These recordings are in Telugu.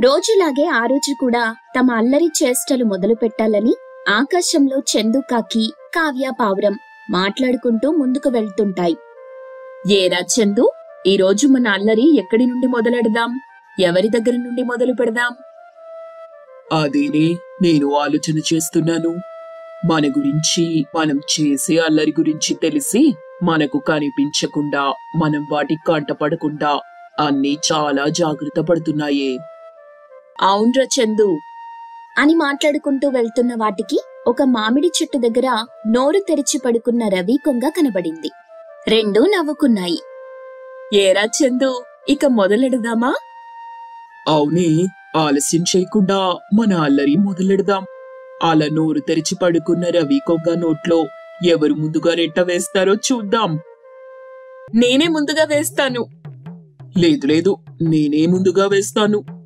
రోజులాగే ఆ రోజు కూడా తమ అల్లరి చేష్టలు మొదలు పెట్టాలని ఆకాశంలో చందుకాకి కావ్య పావురం మాట్లాడుకుంటూ ముందుకు వెళ్తుంటాయి. ఏరా చందు ఈ రోజు మన అల్లరి ఎక్కడి నుండి మొదలెడదాం? ఎవరి దగ్గర నుండి మొదలు పెడదాం? అదేనే నేను ఆలోచన చేస్తున్నాను. మన గురించి మనం చేసే అల్లరి గురించి తెలిసి మనకు కనిపించకుండా మనం వాటి కంటపడకుండా అన్నీ చాలా జాగ్రత్త పడుతున్నాయే. అవునరా చందు అని మాట్లాడుకుంటూ వెళ్తున్న వాటికి ఒక మామిడి చెట్టు దగ్గర నోరు తెరిచి పడుకున్న రవి కొంగ కనబడింది. రెండూ నవ్వుకున్నాయి. ఏరా చందు ఇక మొదలెడదామా? అవునే ఆలస్యం చేయకుండా మన అల్లరి మొదలెడదాం. అలా నోరు తెరిచి పడుకున్న రవి కొంగ నోట్లో ఎవరు ముందుగా రెట్ట వేస్తారో చూద్దాం. నేనే ముందుగా వేస్తాను. లేదు లేదు నేనే ముందుగా వేస్తాను.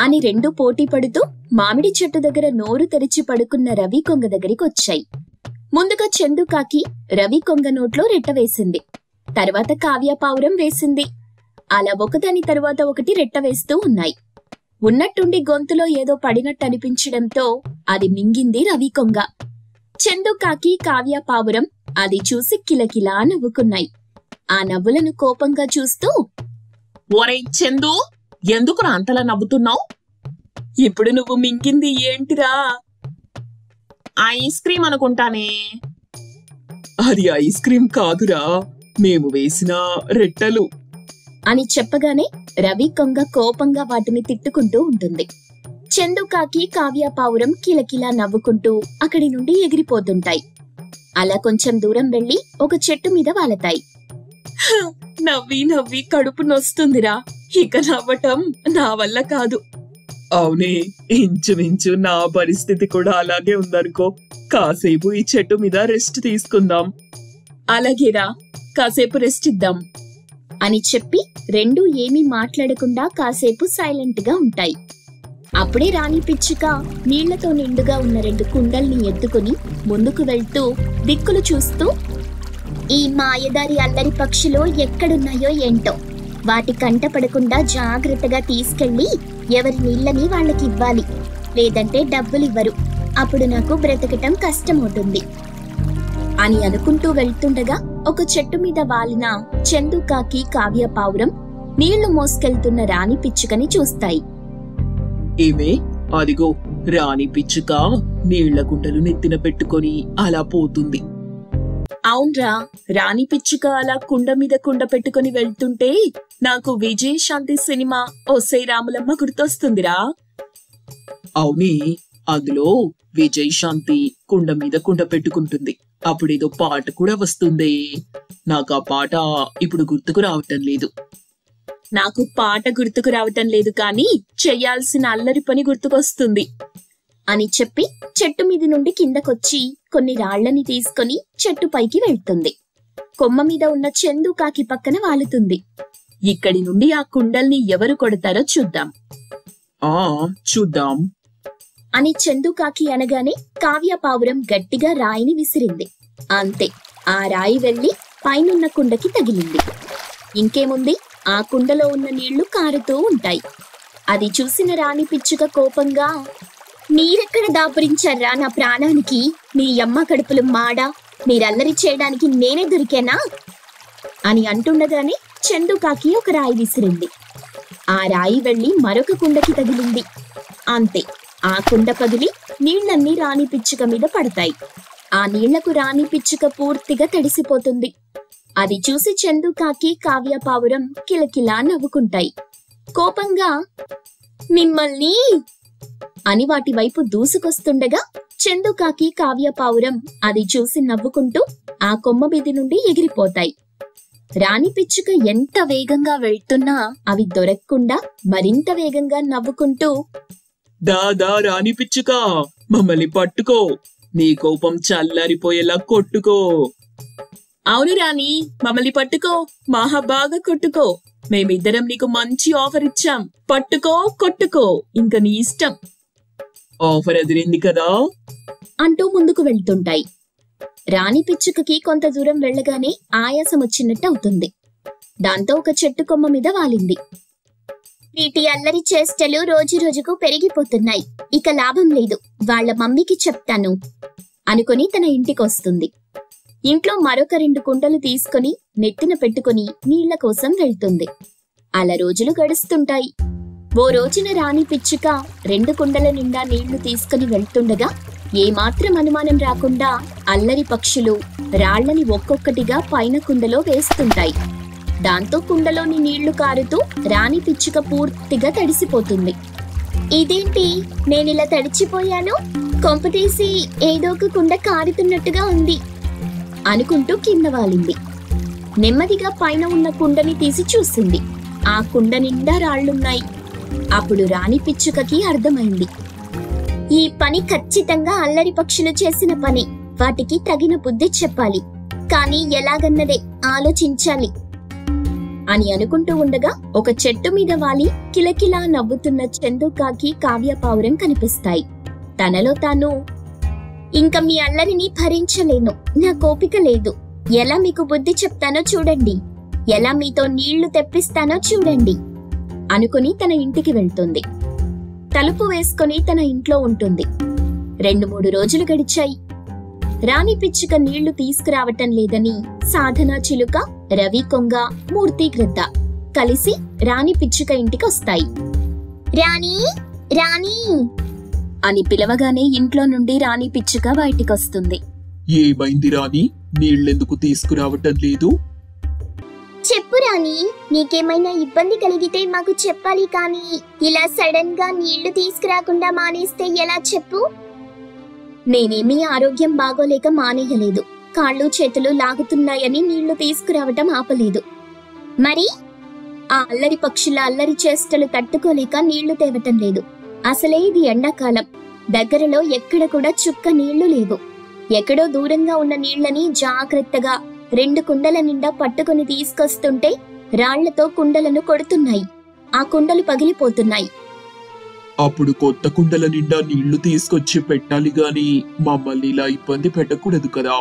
అని రెండు పోటీ పడుతూ మామిడి చెట్టు దగ్గర నోరు తెరిచి పడుకున్న రవి కొంగ దగ్గరికి వచ్చాయి. ముందుగా చందుకాకి రవి కొంగ నోట్లో రెట్ట వేసింది. తర్వాత కావ్య పావురం వేసింది. అలా ఒకదాని తరువాత ఒకటి రెట్ట వేస్తూ ఉన్నాయి. ఉన్నట్టుండి గొంతులో ఏదో పడినట్టు అనిపించడంతో అది మింగింది రవి కొంగ. చందుకాకి కావ్య పావురం అది చూసి కిలకిలా నవ్వుకున్నాయి. ఆ నవ్వులను కోపంగా చూస్తూ ఒరే చందు ఎందుకు అంతలా నవ్వుతున్నావు? ఇప్పుడు నువ్వు మింగింది ఏంటిరా? ఐస్ క్రీమ్ అనుకుంటానే. అది ఐస్ క్రీమ్ కాదురా. మేము వేసిన రెట్టలు. అని చెప్పగానే రవి కొంగ కోపంగా వాటిని తిట్టుకుంటూ ఉంటుంది. చందుకాకి కావ్య పావురం కిలకిలా నవ్వుకుంటూ అక్కడి నుండి ఎగిరిపోతుంటాయి. అలా కొంచెం దూరం వెళ్ళి ఒక చెట్టు మీద వాలతాయి. నవ్వి నవ్వి కడుపు నొస్తుందిరా. ఇక నవ్వటం నా వల్ల కాదు. అవునే ఇంచుమించు నా పరిస్థితి కూడా అలాగే ఉందనుకో. కాసేపు ఈ చెట్టు మీద రెస్ట్ తీసుకుందాం. అలాగేరా కాసేపు రెస్ట్ ఇద్దాం. అని చెప్పి రెండు ఏమీ మాట్లాడకుండా కాసేపు సైలెంట్గా ఉంటాయి. అప్పుడే రాణి పిచ్చుక నీళ్ళతో నిండుగా ఉన్న రెండు కుండల్ని ఎత్తుకుని ముందుకు వెళ్తూ దిక్కులు చూస్తూ ఈ మాయదారి అల్లరి పక్షులు ఎక్కడున్నాయో ఏంటో. వాటి కంట పడకుండా జాగ్రత్తగా తీసుకెళ్ళి ఎవరి నీళ్ళని వాళ్ళకి ఇవ్వాలి లేదంటే డబ్బులివ్వరు. అప్పుడు నాకు బ్రతకటం కష్టమవుతుంది. అని అనుకుంటూ వెళ్తుండగా ఒక చెట్టు మీద వాలిన చందుకాకి కావ్య పావురం నీళ్ళు మోసుకెళ్తున్న రాణి పిచ్చుకని చూస్తాయి. ఏమే? అదిగో రాణి పిచ్చుక నీళ్ళ గుండలు నెత్తిన పెట్టుకొని అలా పోతుంది. అవునరా. రాణి పిచ్చుక అలా కుండ మీద కుండ పెట్టుకుని వెళ్తుంటే నాకు విజయశాంతి సినిమా ఒసై రాములమ్మ గుర్తొస్తుందిరా. అవునే అందులో విజయ్ శాంతి కుండ మీద కుండ పెట్టుకుంటుంది. అప్పుడేదో పాట కూడా వస్తుంది. నాకు ఆ పాట ఇప్పుడు గుర్తుకు రావటం లేదు. నాకు పాట గుర్తుకు రావటం లేదు కానీ చెయ్యాల్సిన అల్లరి పని గుర్తుకొస్తుంది. అని చెప్పి చెట్టు మీద నుండి కిందకొచ్చి కొన్ని రాళ్ళని తీసుకొని చెట్టు పైకి వెళ్తుంది. కొమ్మ మీద ఉన్న చందు కాకి పక్కన వాలుతుంది. ఇక్కడి నుండి ఆ కుండల్ని ఎవరు కొడతారో చూద్దాం. ఆ చూద్దాం. అని చందుకాకి అనగానే కావ్య పావురం గట్టిగా రాయిని విసిరింది. అంతే ఆ రాయి వెళ్ళి పైనున్న కుండకి తగిలింది. ఇంకేముంది? ఆ కుండలో ఉన్న నీళ్ళు కారుతూ ఉంటాయి. అది చూసిన రాణి పిచ్చుక కోపంగా మీరెక్కడ దాపురించారా నా ప్రాణానికి? మీ అమ్మ కడుపులు మాడా మీరల్లరి చేయడానికి నేనే దొరికానా? అని అంటుండగానే చందుకాకి ఒక రాయి విసిరింది. ఆ రాయి వెళ్ళి మరొక కుండకి తగిలింది. అంతే ఆ కుండ పగిలి నీళ్ళన్నీ రాణి పిచ్చుక మీద పడతాయి. ఆ నీళ్ళకు రాణి పిచ్చుక పూర్తిగా తడిసిపోతుంది. అది చూసి చందుకాకి కావ్య పావురం కిలకిలా నవ్వుకుంటాయి. కోపంగా మిమ్మల్ని అని వాటి వైపు దూసుకొస్తుండగా చందుకాకి కావ్య పావురం అది చూసి నవ్వుకుంటూ ఆ కొమ్మ మీద నుండి ఎగిరిపోతాయి. రాణి పిచ్చుక ఎంత వేగంగా వెళ్తున్నా అవి దొరకకుండా మరింత వేగంగా నవ్వుకుంటూ దాదా రాణి పిచ్చుక మమ్మల్ని పట్టుకో. నీ కోపం చల్లారిపోయేలా కొట్టుకో. అవును రాణి మమ్మల్ని పట్టుకో. మహా బాగా కొట్టుకో. మేమిద్దరం నీకు మంచి ఆఫర్ ఇచ్చాం. పట్టుకో కొట్టుకో. ఇంక నీ ఇష్టం. ఆఫర్ ఎదిరింది కదా? అంటూ ముందుకు వెళ్తుంటాయి. రాణి పిచ్చుకకి కొంత దూరం వెళ్ళగానే ఆయాసం వచ్చినట్టు అవుతుంది. దాంతో ఒక చెట్టు కొమ్మ మీద వాలింది. వీటి అల్లరి చేష్టలు రోజు రోజుకు పెరిగిపోతున్నాయి. ఇక లాభం లేదు. వాళ్ళ మమ్మీకి చెప్తాను. అనుకుని తన ఇంటికొస్తుంది. ఇంట్లో మరొక రెండు కుండలు తీసుకొని నెత్తిన పెట్టుకుని నీళ్ళ కోసం వెళ్తుంది. అలా రోజులు గడుస్తుంటాయి. ఓ రోజున రాణి పిచ్చుక రెండు కుండల నిండా నీళ్ళు తీసుకుని వెళ్తుండగా ఏమాత్రం అనుమానం రాకుండా అల్లరి పక్షులు రాళ్ళని ఒక్కొక్కటిగా పైన కుండలో వేస్తుంటాయి. దాంతో కుండలోని నీళ్ళు కారుతూ రాణి పిచ్చుక పూర్తిగా తడిసిపోతుంది. ఇదేంటి? నేనిలా తడిచిపోయాను? కొంపతీసి ఏదో ఒక కుండ కారుతున్నట్టుగా ఉంది అనుకుంటూ కింద వాలింది. నెమ్మదిగా పైన ఉన్న కుండని తీసి చూసింది. ఆ కుండ నిండా రాళ్ళున్నాయి అప్పుడు రాణి పిచ్చుకకి అర్థమైంది. ఈ పని ఖచ్చితంగా అల్లరి పక్షులు చేసిన పని. వాటికి తగిన బుద్ధి చెప్పాలి. కానీ ఎలాగన్నదే ఆలోచించాలి. అని అనుకుంటూ ఉండగా ఒక చెట్టు మీద వాలి కిలకిలా నవ్వుతున్న చందుకాకి కావ్య పావురం కనిపిస్తాయి. తనలో తాను ఇంక మీ అల్లరిని భరించలేను. నా కోపిక లేదు. ఎలా మీకు బుద్ధి చెప్తానో చూడండి. ఎలా మీతో నీళ్ళు తెప్పిస్తానో చూడండి. అనుకుని తన ఇంటికి వెళ్తుంది. తలుపు వేసుకొని తన ఇంట్లో ఉంటుంది. రెండు మూడు రోజులు గడిచాయి. రాణి పిచ్చుక నీళ్ళు తీసుకురావటం లేదని సాధన చిలుక రవి కొంగ మూర్తి గ్రద్ద కలిసి రాణి పిచ్చుక ఇంటికి వస్తాయి. రాణి రాణి! అని పిలవగానే ఇంట్లో నుండి రాణి పిచ్చుక బయటికొస్తుంది. ఏమైంది రాని నీళ్ళెందుకు తీసుకురావటం లేదు? రాణి నీకేమైనా ఇబ్బంది కలిగితే మాకు చెప్పాలి కానీ ఇలా సడన్గా నీళ్ళు తీసుకురాకుండా మానేస్తే ఎలా చెప్పు? నేనేమీ ఆరోగ్యం బాగోలేక మానేయలేదు. కాళ్ళు చేతులు లాగుతున్నాయని నీళ్ళు తీసుకురావటం ఆపలేదు. మరి? ఆ అల్లరి పక్షుల అల్లరి చేష్టలు తట్టుకోలేక నీళ్ళు తేవటం లేదు. అసలే ఇది ఎండాకాలం. దగ్గరలో ఎక్కడ కూడా చుక్క నీళ్ళు లేవు. ఎక్కడో దూరంగా ఉన్న నీళ్ళని జాగ్రత్తగా రెండు కుండల నిండా పట్టుకొని తీసుకొస్తుంటే రాళ్ళతో కుండలను కొడుతున్నాయి. ఆ కుండలు పగిలిపోతున్నాయి. అప్పుడు కొత్త కుండల నిండా నీళ్ళు తీసుకొచ్చి పెట్టాలి గాని మమ్మల్ని ఇలా ఇబ్బంది పెట్టకూడదు కదా.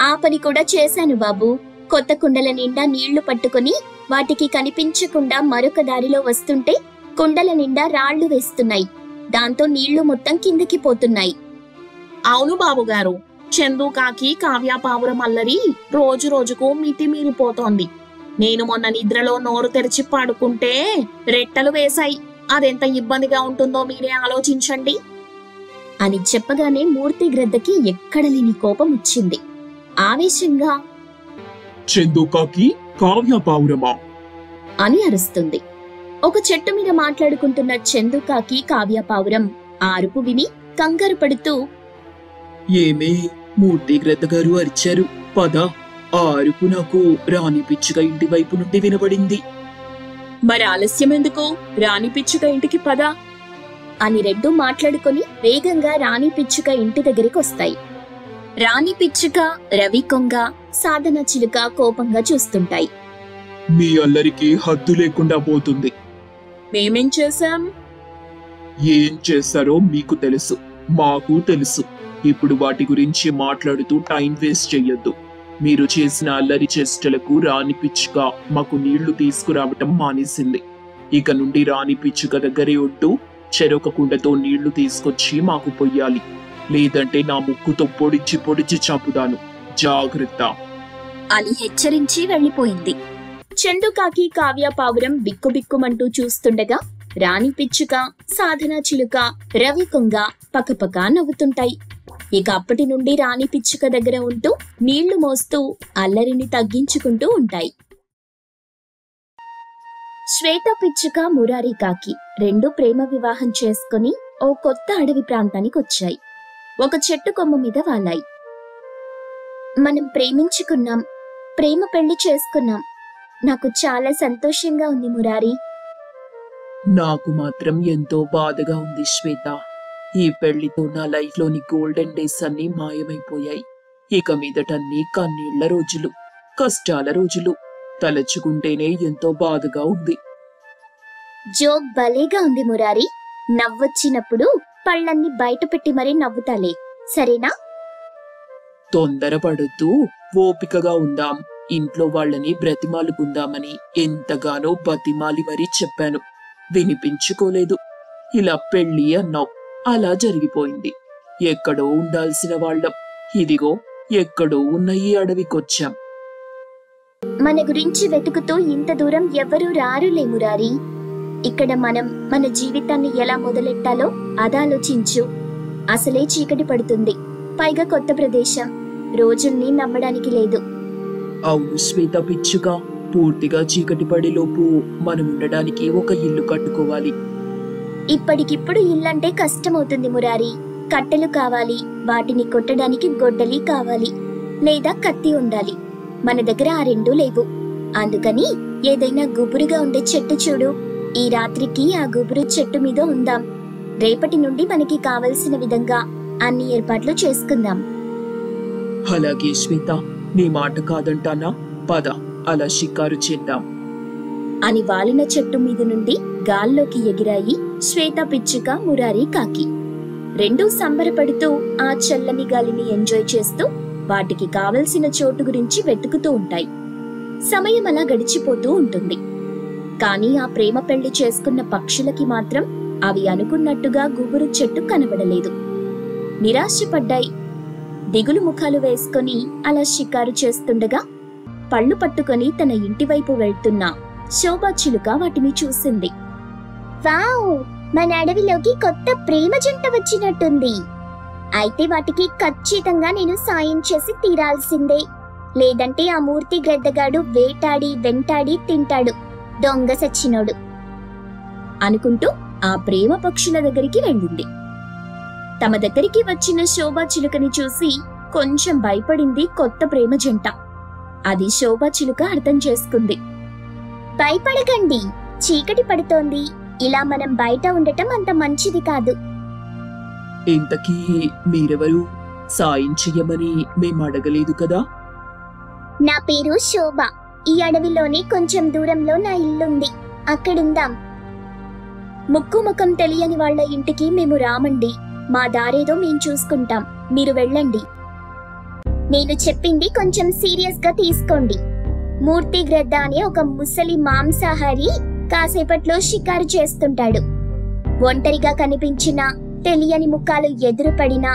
ఆ పని కూడా చేశాను బాబు. కొత్త కుండల నిండా నీళ్ళు పట్టుకొని వాటికి కనిపించకుండా మరొక దారిలో వస్తుంటే కుండల నిండా రాళ్ళు వేస్తున్నాయి. దాంతో నీళ్ళు మొత్తం కిందకి పోతున్నాయి. అవును బాబుగారు. చందు కాకి కావ్య పావురం అల్లరి రోజు రోజుకు మితి మీరిపోతోంది. నేను మొన్న నిద్రలో నోరు తెరిచి పడుకుంటే రెట్టలు వేశాయి. అదెంత ఇబ్బందిగా ఉంటుందో మీరే ఆలోచించండి. అని చెప్పగానే మూర్తి గ్రద్దకి ఎక్కడలేని కోపం వచ్చింది. ఆవేశంగా చందుకాకి కావ్య పావురమా? అని అరుస్తుంది. ఒక చెట్టు మీద మాట్లాడుకుంటున్న చందుకాకి కావ్య పావురం ఆ అరుపు విని కంగారు పడుతూ ఏమే? మూర్తి గ్రద్ద గారు అరిచారు. పద ఆ అరుపు నాకు రాణి పిచ్చుక ఇంటి వైపు నుండి వినబడింది. మరి ఆలస్యం ఎందుకు? రాణి పిచ్చుక ఇంటికి పద. అని రెండు మాట్లాడుకొని వేగంగా రాణి పిచ్చుక ఇంటి దగ్గరికి వస్తాయి. రాణి పిచ్చుక రవి కొంగ సాధన చిలుక కోపంగా చూస్తుంటాయి. మీ అల్లరికి హద్దు లేకుండా పోతుంది. మేమేం చేశాం? ఏం చేస్తారో మీకు తెలుసు మాకు తెలుసు. ఇప్పుడు వాటి గురించి మాట్లాడుతూ టైం వేస్ట్ చెయ్యొద్దు. మీరు చేసిన అల్లరి చేష్టలకు రాణి పిచ్చుక మాకు నీళ్ళు తీసుకురావటం మానేసింది. ఇక నుండి రాణి పిచ్చుక దగ్గరే ఉంటూ చెరొక కుండతో నీళ్ళు తీసుకొచ్చి మాకు పొయ్యాలి. లేదంటే నా ముక్కుతో పొడిచి పొడిచి చంపుదాను జాగ్రత్త. అని హెచ్చరించి వెళ్ళిపోయింది చందుకాకి కావ్య పావురం బిక్కుబిక్కుమంటూ చూస్తుండగా రాణి పిచ్చుక సాధన చిలుక రవి కొంగ పకపక నవ్వుతుంటాయి. ఇక అప్పటి నుండి రాణి పిచ్చుక దగ్గర ఉంటూ నీళ్ళు మోస్తూ అల్లరిని తగ్గించుకుంటూ ఉంటాయి. శ్వేత పిచ్చుక మురారి కాకి రెండు ప్రేమ వివాహం చేసుకుని ఓ కొత్త అడవి ప్రాంతానికి వచ్చాయి. ఒక చెట్టు కొమ్మ మీద వాలాయి. మనం ప్రేమించుకున్నాం. ప్రేమ పెళ్ళి చేసుకున్నాం. నాకు చాలా సంతోషంగా ఉంది మురారి. నాకు మాత్రం ఎంతో బాధగా ఉంది శ్వేత. ఈ పెళ్ళితో నా లైఫ్లోని గోల్డెన్ డేస్ అన్ని మాయమైపోయాయి. ఇక మీదటన్నీ కన్నీళ్ళ రోజులు కష్టాల రోజులు తలచుకుంటేనే ఎంతో బాధగా ఉంది. జోక్ భలేగా ఉంది మురారి. నవ్వొచ్చినప్పుడు పళ్ళన్ని బయట పెట్టి మరీ నవ్వుతాలే. సరేనా? తొందరపడుతూ ఓపికగా ఉందాం. ఇంట్లో వాళ్ళని బ్రతిమాలుకుందామని ఎంతగానో బతిమాలి మరీ చెప్పాను. వినిపించుకోలేదు. ఇలా పెళ్ళి అన్నావు. అలా జరిగిపోయింది. ఎక్కడో ఉండాల్సిన వాళ్ళం. ఇదిగో ఎక్కడో ఉన్న ఈ అడవికొచ్చాం. మన గురించి వెతుకుతూ ఇంత దూరం ఎవరూ రారులే మురారి. ఇక్కడ మనం మన జీవితాన్ని ఎలా మొదలెట్టాలో అదాలోచించు అసలే చీకటి పడుతుంది. పైగా కొత్త ప్రదేశం. రోజుల్ని నమ్మడానికి లేదు. అవును శ్వేత పిచ్చుక. పూర్తిగా చీకటి పడేలోపు మనం ఉండడానికి ఒక ఇల్లు కట్టుకోవాలి. ఇప్పటికిప్పుడు ఇల్లంటే కష్టమవుతుంది మురారి. కట్టెలు కావాలి వాటిని కొట్టడానికి గొడ్డలి కావాలి లేదా కత్తి ఉండాలి. మన దగ్గర ఆ రెండూ లేవు. అందుకని ఏదైనా గుబురుగా ఉండే చెట్టు చూడు. ఈ రాత్రికి ఆ గుబురు చెట్టు మీద ఉందాం. రేపటి నుండి మనకి కావలసిన విధంగా అన్ని ఏర్పాట్లు చేసుకుందాం. అలాగే శ్వేత నీ మాట కాదంటానా? పద అలా షికారు చేద్దాం. అని వాలిన చెట్టు మీద నుండి గాల్లోకి ఎగిరాయి శ్వేత పిచ్చుక మురారి కాకి. రెండూ సంబరపడుతూ ఆ చల్లని గాలిని ఎంజాయ్ చేస్తూ వాటికి కావలసిన చోటు గురించి వెతుకుతూ ఉంటాయి. సమయం అలా గడిచిపోతూ ఉంటుంది. కానీ ఆ ప్రేమ పెళ్ళి చేసుకున్న పక్షులకి మాత్రం అవి అనుకున్నట్టుగా గుబురు చెట్టు కనబడలేదు. నిరాశపడ్డాయి. దిగులు ముఖాలు వేసుకొని అలా షికారు చేస్తుండగా పళ్ళు పట్టుకొని తన ఇంటివైపు వెళ్తున్న శోభా చిలుక వాటిని చూసింది. వావ్! మన అడవిలోకి కొత్త ప్రేమ జంట వచ్చినట్టుంది. అయితే వాటికి ఖచ్చితంగా నేను సాయం చేసి తీరాల్సిందే. లేదంటే ఆ మూర్తి గ్రద్దగాడు వేటాడి వెంటాడి తింటాడు. దొంగ సచ్చినోడు. అనుకుంటూ ఆ ప్రేమ పక్షుల దగ్గరికి వెళ్ళింది. తమ దగ్గరికి వచ్చిన శోభా చిలుకని చూసి కొంచెం భయపడింది కొత్త ప్రేమ జంట. అది శోభా చిలుక అర్థం చేసుకుంది. భయపడకండి. చీకటి పడుతోంది. ఇలా మనం బయట ఉండటం అంత మంచిది కాదు. ఇంతకీ మీరెవరు? సాయం చెయ్యమని మేం అడగలేదు కదా? నా పేరు శోభ. ఈ అడవిలోనే కొంచెం దూరంలో నా ఇల్లుంది. అక్కడుందాం. ముక్కు ముఖం తెలియని వాళ్ళ ఇంటికి మేము రామండి. మా దారేదో మేం చూసుకుంటాం. మీరు వెళ్ళండి. నేను చెప్పింది కొంచెం సీరియస్గా తీసుకోండి. మూర్తి గ్రద్ద అనే ఒక ముసలి మాంసాహారి కాసేపట్లో షికారు చేస్తుంటాడు. ఒంటరిగా కనిపించిన తెలియని ముఖాలు ఎదురుపడిన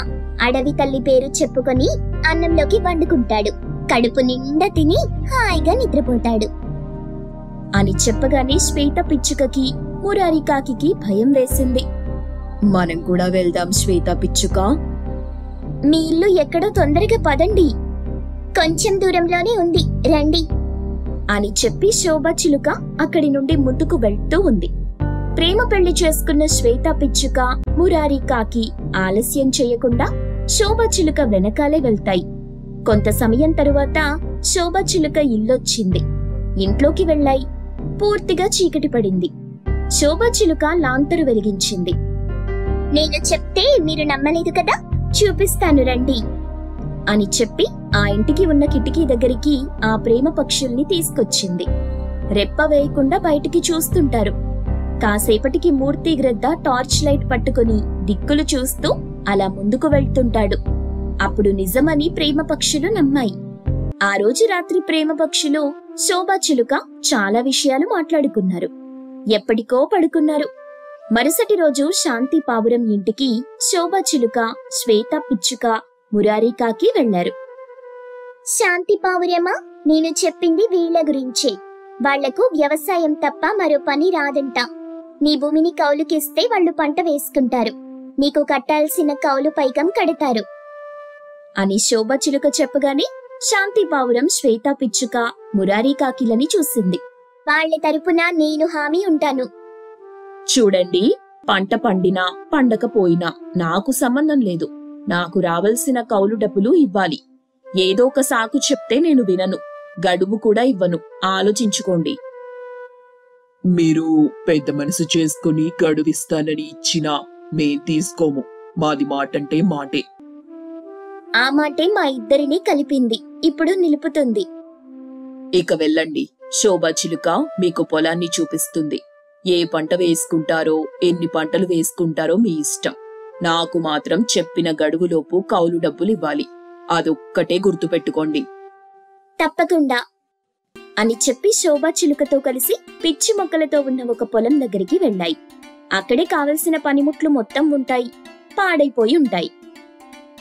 అడవి తల్లి పేరు చెప్పుకొని అన్నంలోకి వండుకుంటాడు. కడుపు నిండా తిని హాయిగా నిద్రపోతాడు. అని చెప్పగానే శ్వేత పిచ్చుకకి మురారి కాకి భయం వేసింది. మనం కూడా వెళ్దాం శ్వేత పిచ్చుక. మీ ఇల్లు ఎక్కడో తొందరగా పదండి. కొంచెం దూరంలోనే ఉంది. రండి. అని చెప్పి శోభ చిలుక అక్కడి నుండి ముందుకు వెళ్తూ ఉంది. ప్రేమ పెళ్ళి చేసుకున్న శ్వేత పిచ్చుక మురారి కాకి ఆలస్యం చేయకుండా శోభ చిలుక వెనకాలే వెళ్తాయి. కొంత సమయం తరువాత శోభ చిలుక ఇల్లొచ్చింది. ఇంట్లోకి వెళ్ళాయి. పూర్తిగా చీకటి పడింది. శోభ చిలుక లాంతరు వెలిగించింది. నేను చెప్తే మీరు నమ్మలేదు కదా? చూపిస్తాను రండి. అని చెప్పి ఆ ఇంటికి ఉన్న కిటికీ దగ్గరికి ఆ ప్రేమ పక్షుల్ని తీసుకొచ్చింది. రెప్ప వేయకుండా బయటికి చూస్తుంటారు. కాసేపటికి మూర్తి గ్రద్ద టార్చ్ లైట్ పట్టుకుని దిక్కులు చూస్తూ అలా ముందుకు వెళ్తుంటాడు. అప్పుడు నిజమని ప్రేమ పక్షులు నమ్మాయి. ఆ రోజు రాత్రి ప్రేమ పక్షులు శోభా చిలుక చాలా విషయాలు మాట్లాడుకున్నారు. ఎప్పటికో పడుకున్నారు. మరుసటి రోజు శాంతి పావురం ఇంటికి శోభా చిలుక శ్వేత పిచ్చుక మురారి కాకి వెళ్ళారు శాంతి పావురమా? నేను చెప్పింది వీళ్ళ గురించే. వాళ్ళకు వ్యవసాయం తప్ప మరో పని రాదంట. నీ భూమిని కౌలుకిస్తే వాళ్ళు పంట వేసుకుంటారు. నీకు కట్టాల్సిన కౌలు పైకం కడతారు. అని శోభ చిలుక చెప్పగానే శాంతి పావురం శ్వేత పిచ్చుక మురారి కాకిలని చూసింది. వాళ్ళ తరపున నేను హామీ ఉంటాను. చూడండి పంట పండినా పండకపోయినా నాకు సంబంధం లేదు. నాకు రావలసిన కౌలు డబ్బులు ఇవ్వాలి. ఏదో ఒక సాకు చెప్తే నేను వినను. గడువు కూడా ఇవ్వను. ఆలోచించుకోండి. మీరు పెద్ద మనసు చేసుకుని గడువిస్తానని ఇచ్చినా మేం తీసుకోము. మాది మాటంటే మాటే. ఆ మాటే మా ఇద్దరిని కలిపింది. ఇప్పుడు నిలుపుతుంది. ఇక వెళ్ళండి. శోభా చిలుక మీకు పొలాన్ని చూపిస్తుంది. ఏ పంట వేసుకుంటారో ఎన్ని పంటలు వేసుకుంటారో మీ ఇష్టం. నాకు మాత్రం చెప్పిన గడువులోపు కౌలు డబ్బులు ఇవ్వాలి అదొక్కటే గుర్తుపెట్టుకోండి. తప్పకుండా. అని చెప్పి శోభా చిలుకతో కలిసి పిచ్చి మొక్కలతో ఉన్న ఒక పొలం దగ్గరికి వెళ్ళాయి. అక్కడే కావలసిన పనిముట్లు మొత్తం ఉంటాయి. పాడైపోయి ఉంటాయి.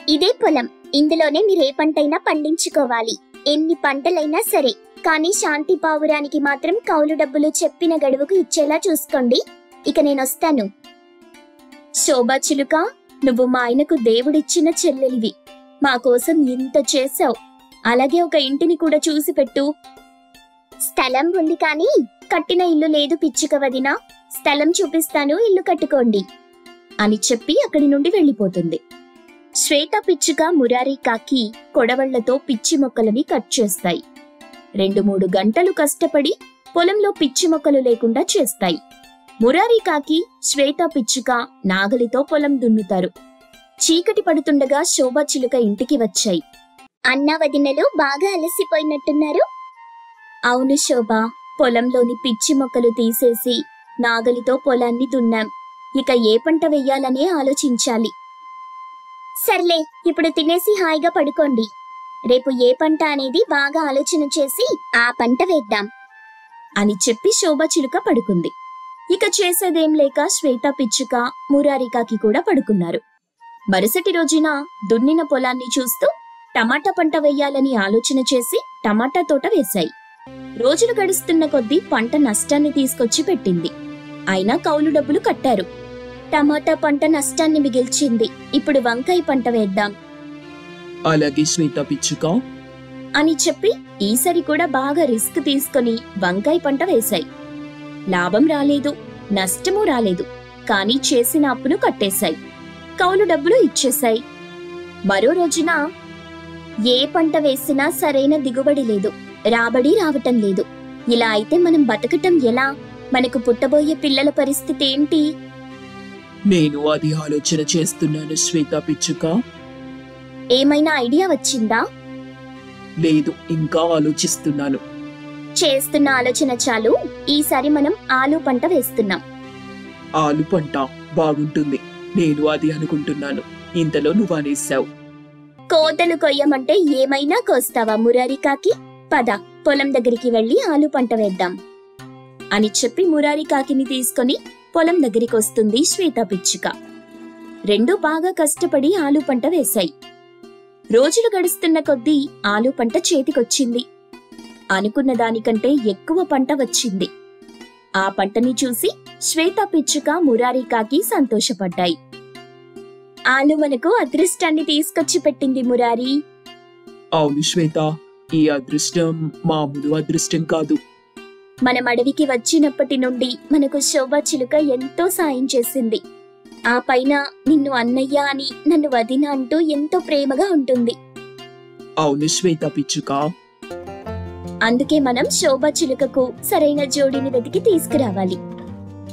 ఇదే పొలం. ఇందులోనే మీరు ఏ పంటైనా పండించుకోవాలి. ఎన్ని పంటలైనా సరే. కానీ శాంతి పావురానికి మాత్రం కౌలు డబ్బులు చెప్పిన గడువుకు ఇచ్చేలా చూసుకోండి. ఇక నేను వస్తాను చిలుక నువ్వు మా ఆయనకు దేవుడిచ్చిన చెల్లెలివి. మా కోసం ఇంత చేశావు. అలాగే ఒక ఇంటిని కూడా చూసి పెట్టు స్థలం ఉంది కానీ కట్టిన ఇల్లు లేదు పిచ్చుక వదినా. స్థలం చూపిస్తాను ఇల్లు కట్టుకోండి అని చెప్పి అక్కడి నుండి వెళ్ళిపోతుంది. శ్వేత పిచ్చుక మురారి కాకి కొడవళ్ళతో పిచ్చి మొక్కలని కట్ చేస్తాయి. రెండు మూడు గంటలు కష్టపడి పొలంలో పిచ్చి మొక్కలు లేకుండా చేస్తాయి. మురారి కాకి శ్వేత పిచ్చుక నాగలితో పొలం దున్నుతారు. చీకటి పడుతుండగా శోభా చిలుక ఇంటికి వచ్చాయి. అన్నా వదినలు బాగా అలసిపోయినట్టున్నారు? అవును శోభ పొలంలోని పిచ్చి మొక్కలు తీసేసి నాగలితో పొలాన్ని దున్నాం. ఇక ఏ పంట వెయ్యాలనే ఆలోచించాలి. సర్లే ఇప్పుడు తినేసి హాయిగా పడుకోండి. రేపు ఏ పంట అనేది బాగా ఆలోచన చేసి ఆ పంట వేద్దాం. అని చెప్పి శోభ చిలుక పడుకుంది. ఇక చేసేదేం లేక శ్వేత పిచ్చుక మురారికాకి కూడా పడుకున్నారు. మరుసటి రోజున దున్నిన పొలాన్ని చూస్తూ టమాటా పంట వేయాలని ఆలోచన చేసి టమాటా తోట వేశాయి. రోజులు గడుస్తున్న కొద్దీ పంట నష్టాన్ని తీసుకొచ్చి పెట్టింది. అయినా కౌలు డబ్బులు కట్టారు. టమాటా పంట నష్టాన్ని మిగిల్చింది. ఇప్పుడు వంకాయ పంట వేద్దాం. అలాగే శ్వేత పిచ్చుక. అని చెప్పి ఈసారి కూడా బాగా రిస్క్ తీసుకొని వంకాయ పంట వేశాయి. లాభం రాలేదు నష్టము రాలేదు కానీ చేసిన అప్పును కట్టేశాయి కౌలు డబ్బులు ఇచ్చేశాయి. మరో రోజున ఏ పంట వేసినా సరైన దిగుబడి లేదు రాబడి రావటం లేదు. ఇలా అయితే మనం బతకటం ఎలా? మనకు పుట్టబోయే పిల్లల పరిస్థితి ఏంటి? నేను అది ఆలోచన చేస్తున్నాను శ్వేత పిచ్చుక. ఏమైనా ఐడియా వచ్చిందా? లేదు ఇంకా ఆలోచిస్తున్నాను. చేస్తున్న ఆలోచన చాలు. ఈసారి మనం ఆలు పంట వేస్తున్నాం. ఆలు పంట బాగుంటుంది. నేను అది అనుకుంటున్నాను. ఇంతలో నువ్వు అనేసావు. కోతలు కొయ్యమంటే ఏమైనా కోస్తావా మురారి కాకి? పద పొలం దగ్గరికి వెళ్ళి ఆలు పంట వేద్దాం. అని చెప్పి మురారి కాకిని తీసుకొని పొలం దగ్గరికి వస్తుంది శ్వేత పిచ్చుక. రెండు బాగా కష్టపడి ఆలు పంట వేశాయి. రోజులు గడుస్తున్న కొద్దీ ఆలు పంట చేతికొచ్చింది. అనుకున్న దానికంటే ఎక్కువ పంట వచ్చింది. ఆ పంటని చూసి శ్వేత పిచ్చుక మురారి కాకి సంతోషపడ్డాయి. ఆలు మనకు అదృష్టాన్ని తీసుకొచ్చి పెట్టింది మురారి. అవును శ్వేత ఈ అదృష్టం మామూలు అదృష్టం కాదు. మనం అడవికి వచ్చినప్పటి నుండి మనకు శోభ చిలుక ఎంతో సాయం చేసింది. ఆ పైన నిన్ను అన్నయ్య అని నన్ను వదిన అంటూ ఎంతో ప్రేమగా ఉంటుంది. అవును శ్వేత పిచ్చుక అందుకే మనం శోభ చిలుకకు సరైన జోడిని వెతికి తీసుకురావాలి.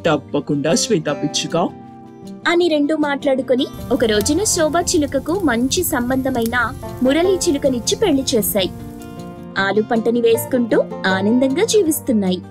తప్పకుండా శ్వేత పిచ్చుక. అని రెండు మాట్లాడుకుని ఒక రోజున శోభ చిలుకకు మంచి సంబంధమైన మురళీ చిలుకనిచ్చి పెళ్ళి చేశాయి. ఆలు పంటని వేసుకుంటూ ఆనందంగా జీవిస్తున్నాయి.